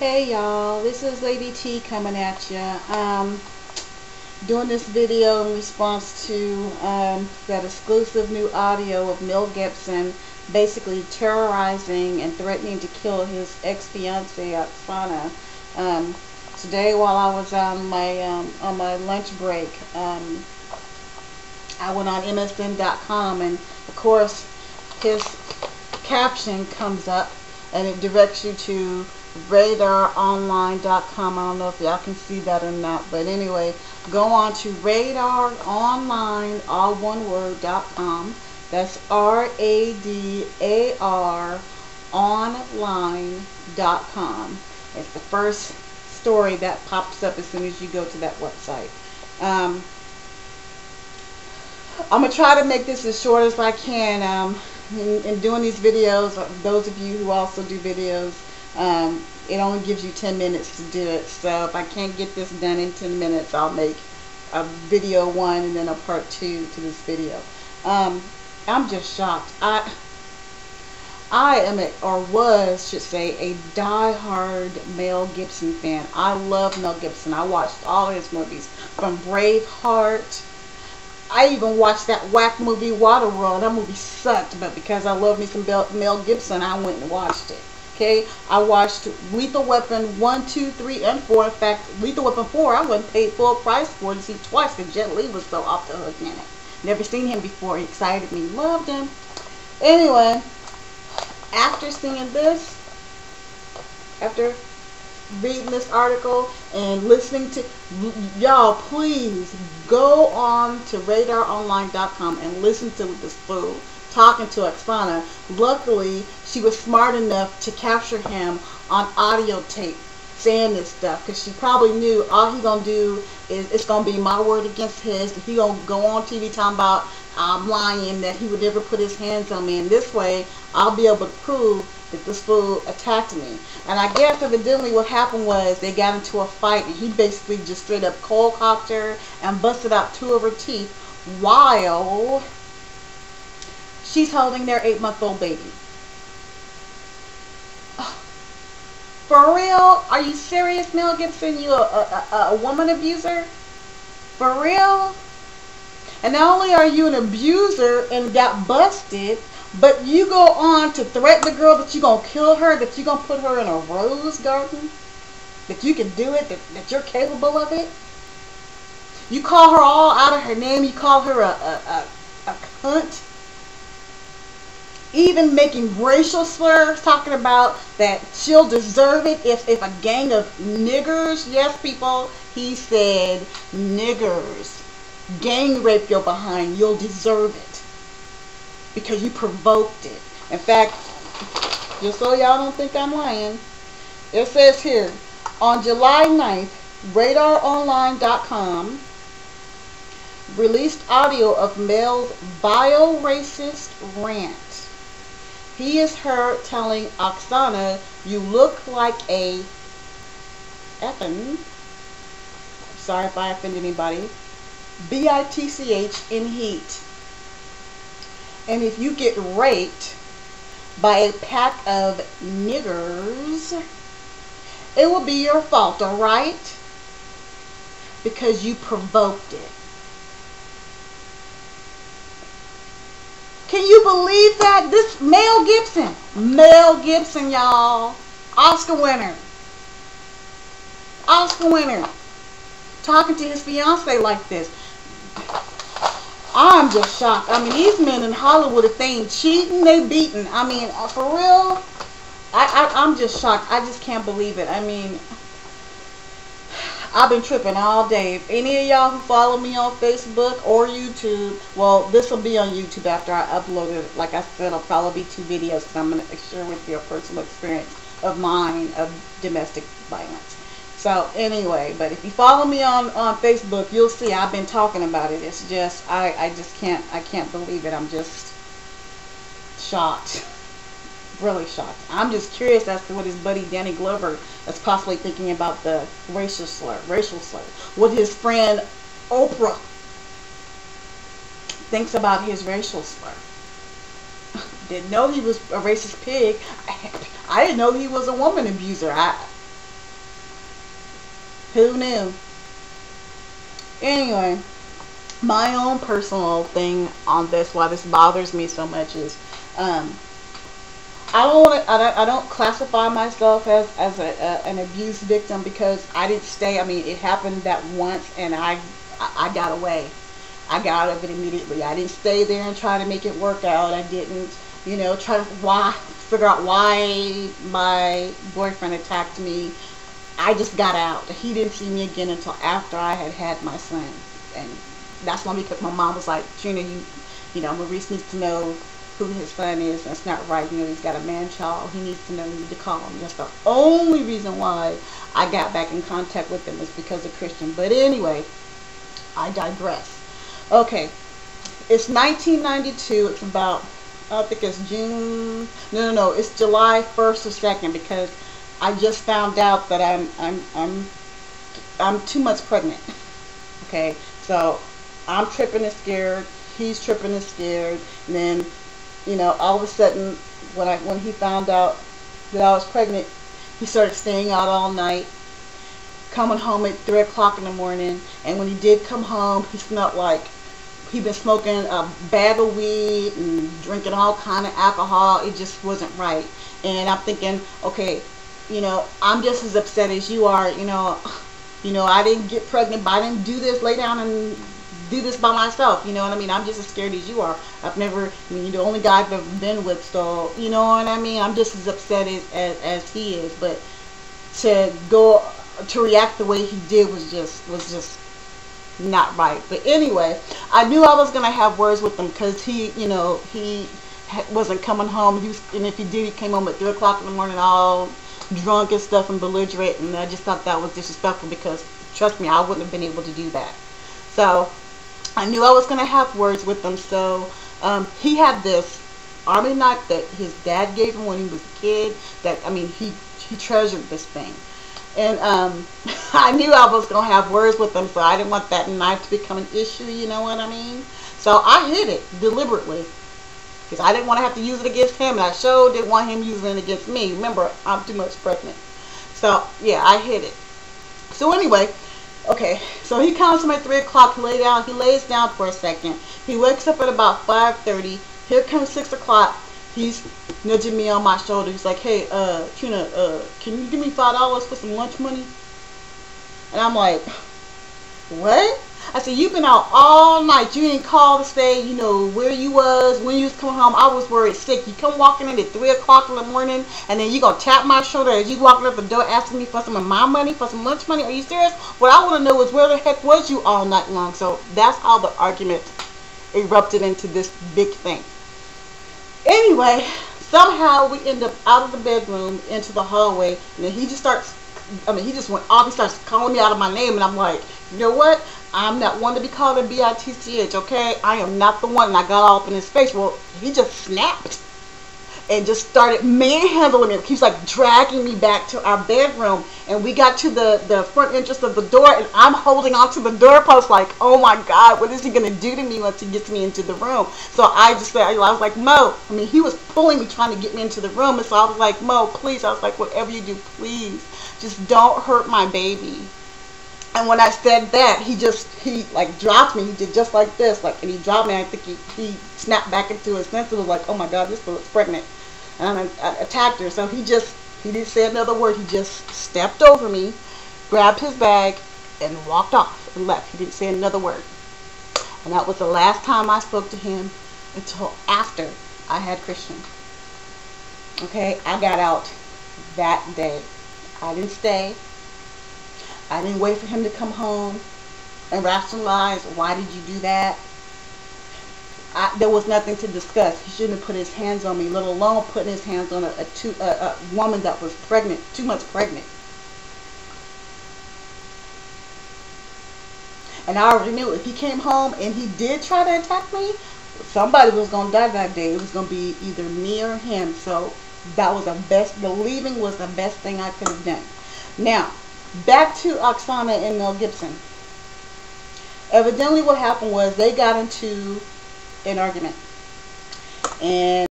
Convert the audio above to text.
Hey y'all, this is Lady T coming at you. Um, doing this video in response to um, that exclusive new audio of Mel Gibson basically terrorizing and threatening to kill his ex-fiancee Oksana. Um, today while I was on my um, on my lunch break, um, I went on MSN.com and of course his caption comes up and it directs you to radaronline.com. I don't know if y'all can see that or not, but anyway, go on to radaronline, all one word, dot com. That's R-A-D-A-R online.com. It's the first story that pops up as soon as you go to that website. Um, I'm going to try to make this as short as I can. Um, in, in, doing these videos, those of you who also do videos, um, it only gives you 10 minutes to do it. So if I can't get this done in 10 minutes, I'll make a video one and then a part two to this video. Um, I'm just shocked. I I am a, or was, should say, a die-hard Mel Gibson fan. I love Mel Gibson. I watched all his movies, from Braveheart. I even watched that whack movie, Waterworld. That movie sucked, but because I love me some Mel Gibson, I went and watched it. Okay, I watched Lethal Weapon 1, 2, 3, and 4. In fact, Lethal Weapon 4, I went paid full price for to see twice because Jet Li was so off the hook in it. Never seen him before. He excited me. Loved him. Anyway, after seeing this, after reading this article and listening to y'all please go on to radaronline.com and listen to this fool talking to Oksana. Luckily, she was smart enough to capture him on audio tape saying this stuff because she probably knew all he gonna do is it's gonna be my word against his. He gonna go on TV talking about I'm lying that he would never put his hands on me. And this way, I'll be able to prove that this fool attacked me. And I guess evidently what happened was they got into a fight and he basically just straight up cold cocked her and busted out two of her teeth while she's holding their eight month old baby. For real? Are you serious, Mel Gibson? You a, a, a, woman abuser? For real? And not only are you an abuser and got busted, but you go on to threaten the girl that you're going to kill her, that you're going to put her in a rose garden, that you can do it, that, that you're capable of it. You call her all out of her name. You call her a, a, a, a cunt even making racial slurs, talking about that she'll deserve it if, if a gang of niggers, yes, people, he said niggers, gang rape your behind, you'll deserve it because you provoked it. In fact, just so y'all don't think I'm lying, it says here, on July 9th, radaronline.com released audio of Mel's bio-racist rant. He is her telling Oksana, you look like a effing, sorry if I offend anybody, B-I-T-C-H in heat. And if you get raped by a pack of niggers, it will be your fault, alright? Because you provoked it. Can you believe that? This Mel Gibson. Mel Gibson, y'all. Oscar winner. Oscar winner. Talking to his fiance like this. I'm just shocked. I mean, these men in Hollywood, if they ain't cheating, they beating. I mean, uh, for real, I, I, I'm just shocked. I just can't believe it. I mean, I've been tripping all day. If any of y'all who follow me on Facebook or YouTube, well, this will be on YouTube after I upload it. Like I said, it'll probably be two videos because I'm going to share with you a personal experience of mine of domestic violence. So anyway, but if you follow me on, on Facebook, you'll see I've been talking about it. It's just, I, I just can't, I can't believe it. I'm just shocked really shocked. I'm just curious as to what his buddy Danny Glover is possibly thinking about the racial slur, racial slur. What his friend Oprah thinks about his racial slur. Didn't know he was a racist pig. I, didn't know he was a woman abuser. I Who knew? Anyway, my own personal thing on this, why this bothers me so much is, um, I don't want to, I don't, I don't classify myself as, as a, a, an abuse victim because I didn't stay, I mean, it happened that once and I, I got away. I got out of it immediately. I didn't stay there and try to make it work out. I didn't, you know, try to why figure out why my boyfriend attacked me. I just got out. He didn't see me again until after I had had my son, and that's why because my mom was like, Trina, you, you know, Maurice needs to know who his son is. That's not right. You know, he's got a man child. He needs to know. You need to call him. That's the only reason why I got back in contact with him is because of Christian. But anyway, I digress. Okay, it's 1992. It's about I think it's June. No, no, no. It's July 1st or 2nd because I just found out that I'm I'm I'm I'm two months pregnant. Okay, so I'm tripping and scared. He's tripping and scared. And then, you know, all of a sudden, when I when he found out that I was pregnant, he started staying out all night, coming home at three o'clock in the morning. And when he did come home, he smelled like he'd been smoking a bag of weed and drinking all kind of alcohol. It just wasn't right. And I'm thinking, okay, you know, I'm just as upset as you are. You know, you know, I didn't get pregnant, but I didn't do this, lay down and do this by myself. You know what I mean? I'm just as scared as you are. I've never, I mean, you're the only guy I've ever been with, so you know what I mean? I'm just as upset as, as, as he is. But to go, to react the way he did was just, was just not right. But anyway, I knew I was going to have words with him because he, you know, he wasn't coming home. He was, and if he did, he came home at 3 o'clock in the morning all drunk and stuff and belligerent. And I just thought that was disrespectful because, trust me, I wouldn't have been able to do that. So I knew I was going to have words with him. So um, he had this army knife that his dad gave him when he was a kid. That, I mean, he, he treasured this thing. And um, I knew I was going to have words with him, so I didn't want that knife to become an issue, you know what I mean? So I hid it deliberately because I didn't want to have to use it against him, and I sure didn't want him using it against me. Remember, I'm too much pregnant. So, yeah, I hid it. So anyway, okay, so he comes to me at 3 o'clock. He lay down. He lays down for a second. He wakes up at about 5.30. Here comes 6 o'clock he's nudging me on my shoulder. He's like, hey, uh, uh, can you give me five dollars for some lunch money? And I'm like, what? I said, you've been out all night. You didn't call to say, you know, where you was, when you was coming home. I was worried sick. You come walking in at 3 o'clock in the morning, and then you going to tap my shoulder as you walking up the door asking me for some of my money, for some lunch money. Are you serious? What I want to know is where the heck was you all night long? So that's how the argument erupted into this big thing. Anyway, somehow we end up out of the bedroom into the hallway, and then he just starts. I mean, he just went off. He starts calling me out of my name, and I'm like, you know what? I'm not one to be called a B-I-T-C-H, okay? I am not the one. And I got all up in his face. Well, he just snapped and just started manhandling me. He was like dragging me back to our bedroom, and we got to the the front entrance of the door, and I'm holding onto the doorpost like, oh my God, what is he gonna do to me once he gets me into the room? So I just I was like, Mo. I mean, he was pulling me, trying to get me into the room, and so I was like, Mo, please. I was like, whatever you do, please, just don't hurt my baby. And when I said that, he just, he like dropped me. He did just like this, like, and he dropped me. I think he, he snapped back into his senses. Was like, oh my God, this girl's pregnant. And I, I attacked her. So he just, he didn't say another word. He just stepped over me, grabbed his bag, and walked off and left. He didn't say another word. And that was the last time I spoke to him until after I had Christian. Okay, I got out that day. I didn't stay. I didn't wait for him to come home and rationalize why did you do that. I, there was nothing to discuss. He shouldn't have put his hands on me, let alone putting his hands on a, a, two, a, a woman that was pregnant, two months pregnant. And I already knew if he came home and he did try to attack me, somebody was going to die that day. It was going to be either me or him. So that was the best, the leaving was the best thing I could have done. Now, back to Oksana and Mel Gibson. Evidently what happened was they got into an argument. And